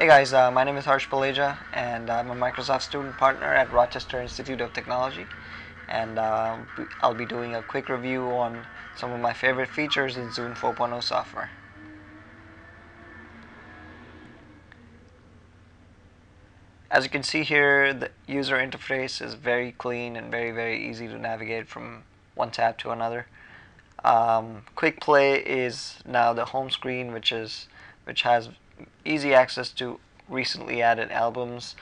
Hey guys, uh, my name is Harsh Paleja and I'm a Microsoft student partner at Rochester Institute of Technology and uh, I'll be doing a quick review on some of my favorite features in Zune 4.0 software. As you can see here, the user interface is very clean and very very easy to navigate from one tab to another. Um, quick play is now the home screen which is which has easy access to recently added albums,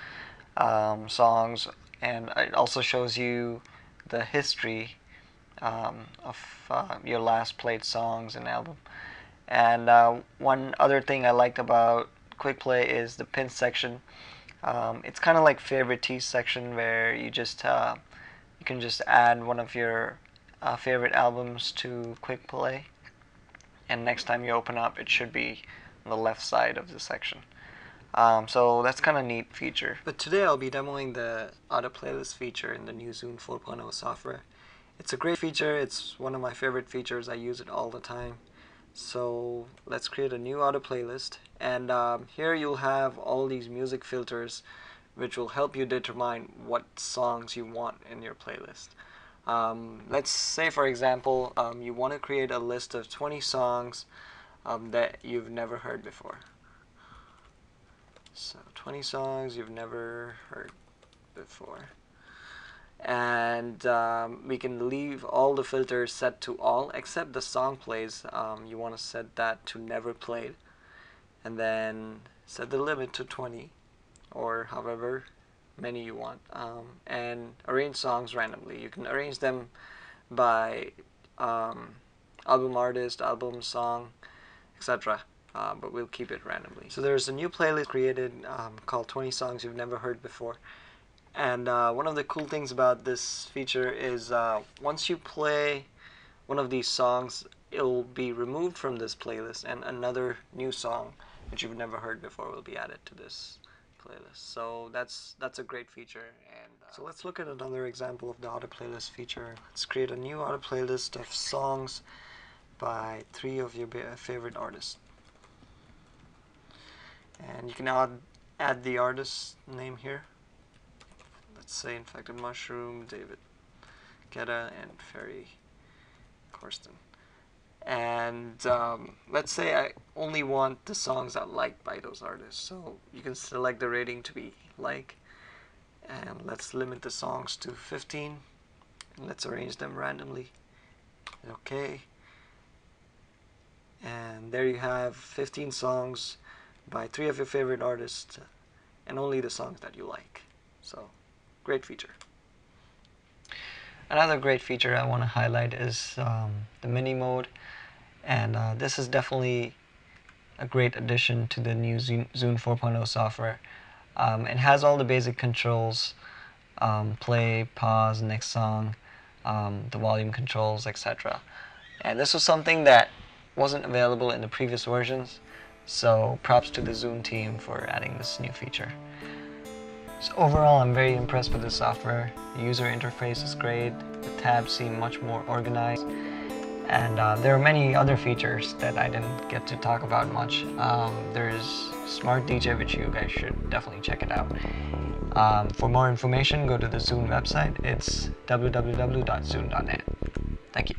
um, songs, and it also shows you the history um, of uh, your last played songs and album. And uh, one other thing I liked about Quick Play is the pin section. Um, it's kind of like favorites section where you just uh, you can just add one of your uh, favorite albums to Quick Play, and next time you open up, it should be on the left side of the section. Um, so that's kind of neat feature. But today I'll be demoing the auto playlist feature in the new Zune 4.0 software. It's a great feature. It's one of my favorite features. I use it all the time. So let's create a new auto playlist and um, here you'll have all these music filters which will help you determine what songs you want in your playlist. Um, let's say for example um, you want to create a list of 20 songs um, that you've never heard before. So 20 songs you've never heard before. And um, we can leave all the filters set to all except the song plays um, you want to set that to never played. And then set the limit to 20 or however many you want um, and arrange songs randomly. You can arrange them by um, album artist album song etc uh, but we'll keep it randomly so there's a new playlist created um, called 20 songs you've never heard before and uh, one of the cool things about this feature is uh, once you play one of these songs, it'll be removed from this playlist and another new song that you've never heard before will be added to this playlist. So that's that's a great feature. And uh, so let's look at another example of the auto playlist feature. Let's create a new auto playlist of songs by three of your favorite artists. And you can add add the artist's name here let's say Infected Mushroom, David Guetta, and Ferry Corsten. And um, let's say I only want the songs I like by those artists. So you can select the rating to be like. And let's limit the songs to 15. And let's arrange them randomly. Okay. And there you have 15 songs by three of your favorite artists and only the songs that you like. So Great feature. Another great feature I want to highlight is um, the mini mode and uh, this is definitely a great addition to the new Zune 4.0 software. Um, it has all the basic controls, um, play, pause, next song, um, the volume controls, etc. And this was something that wasn't available in the previous versions, so props to the Zune team for adding this new feature. So overall, I'm very impressed with the software. The user interface is great, the tabs seem much more organized, and uh, there are many other features that I didn't get to talk about much. Um, there's Smart DJ, which you guys should definitely check it out. Um, for more information, go to the Zune website. It's www.zune.net. Thank you.